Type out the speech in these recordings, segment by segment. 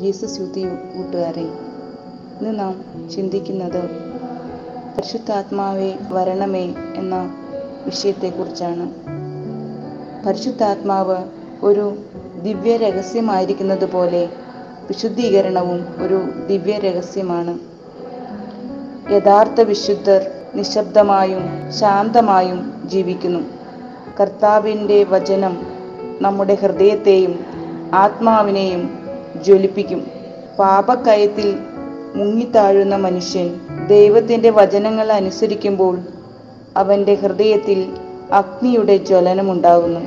Jesus youth കൂട്ടുകാരെ ഇന്ന് നാം ചിന്തിക്കുന്നത് പരിശുദ്ധാത്മാവെ വരണമേ എന്ന വിഷയത്തെക്കുറിച്ചാണ്. പരിശുദ്ധാത്മാവ് ഒരു ദിവ്യ രഹസ്യമായിരിക്കുന്നത് പോലെ വിശുദ്ധീകരണവും ഒരു ദിവ്യ രഹസ്യമാണ് യഥാർത്ഥ വിശുദ്ധർ നിശബ്ദമായും ശാന്തമായും ജീവിക്കുന്നു. കർത്താവിന്റെ വചനം നമ്മുടെ ഹൃദയത്തെയും ആത്മാവിനെയും ജ്വലിപ്പിക്കും. പാപക്കയത്തിൽ മുങ്ങിത്താഴുന്ന മനുഷ്യൻ ദൈവത്തിന്റെ വചനങ്ങൾ അനുസരിക്കുമ്പോൾ അവന്റെ ഹൃദയത്തിൽ അഗ്നിയുടെ ജ്വലനമുണ്ടാകുന്നു.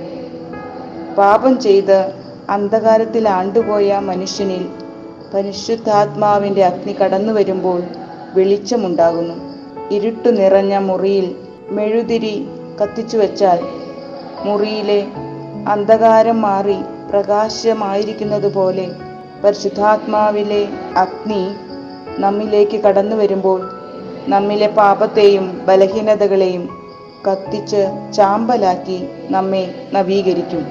പാപം ചെയ്ത് അന്ധകാരത്തിൽ ആണ്ടുപോയ മനുഷ്യനിൽ പരിശുദ്ധാത്മാവിന്റെ അഗ്നി കടന്നു വരുമ്പോൾ വെളിച്ചമുണ്ടാകുന്നു. ഇരുട്ടു നിറഞ്ഞ മുറിയിൽ മെഴുതിരി കത്തിച്ചു വെച്ചാൽ മുറിയിലെ അന്ധകാരം മാറി പ്രകാശമായിരിക്കുന്നത് പോലെ പരിശുദ്ധാത്മാവിലെ അഗ്നി നമ്മിലേക്ക് കടന്നു വരുമ്പോൾ നമ്മിലെ പാപത്തെയും ബലഹീനതകളെയും കത്തിച്ച് ചാമ്പലാക്കി നമ്മെ നവീകരിക്കും.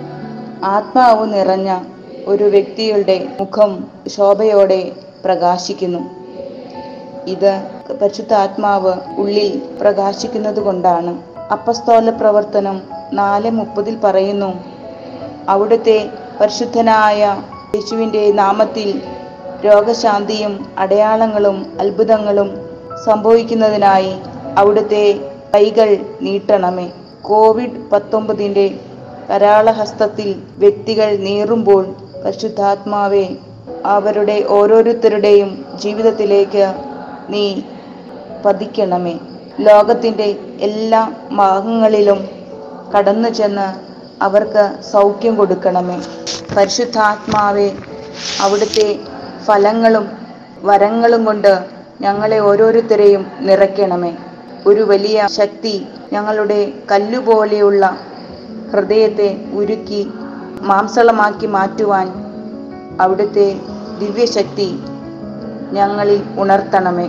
ആത്മാവ് നിറഞ്ഞ ഒരു വ്യക്തിയുടെ മുഖം ശോഭയോടെ പ്രകാശിക്കുന്നു. ഇത് പരിശുദ്ധ ആത്മാവ് ഉള്ളിൽ പ്രകാശിക്കുന്നത് കൊണ്ടാണ്. അപ്പസ്തോല പ്രവർത്തനം നാല് മുപ്പതിൽ പറയുന്നു അവിടുത്തെ പരിശുദ്ധനായ യേശുവിന്റെ നാമത്തിൽ രോഗശാന്തിയും അടയാളങ്ങളും അത്ഭുതങ്ങളും സംഭവിക്കുന്നതിനായി അവിടുത്തെ കൈകൾ നീട്ടണമേ. കോവിഡ് പത്തൊമ്പതിന്റെ കരാളഹസ്തത്തിൽ വ്യക്തികൾ നീറുമ്പോൾ പരിശുദ്ധാത്മാവെ അവരുടെ ഓരോരുത്തരുടെയും ജീവിതത്തിലേക്ക് നീ പതിക്കണമേ. ലോകത്തിന്റെ എല്ലാ ഭാഗങ്ങളിലും കടന്നു ചെന്ന് അവർക്ക് സൗഖ്യം കൊടുക്കണമേ. പരിശുദ്ധാത്മാവെ അവിടുത്തെ ഫലങ്ങളും വരങ്ങളും കൊണ്ട് ഞങ്ങളെ ഓരോരുത്തരെയും നിറയ്ക്കണമേ. ഒരു വലിയ ശക്തി ഞങ്ങളുടെ കല്ലുപോലെയുള്ള ഹൃദയത്തെ ഉരുക്കി മാംസളമാക്കി മാറ്റുവാൻ അവിടുത്തെ ദിവ്യശക്തി ഞങ്ങളിൽ ഉണർത്തണമേ.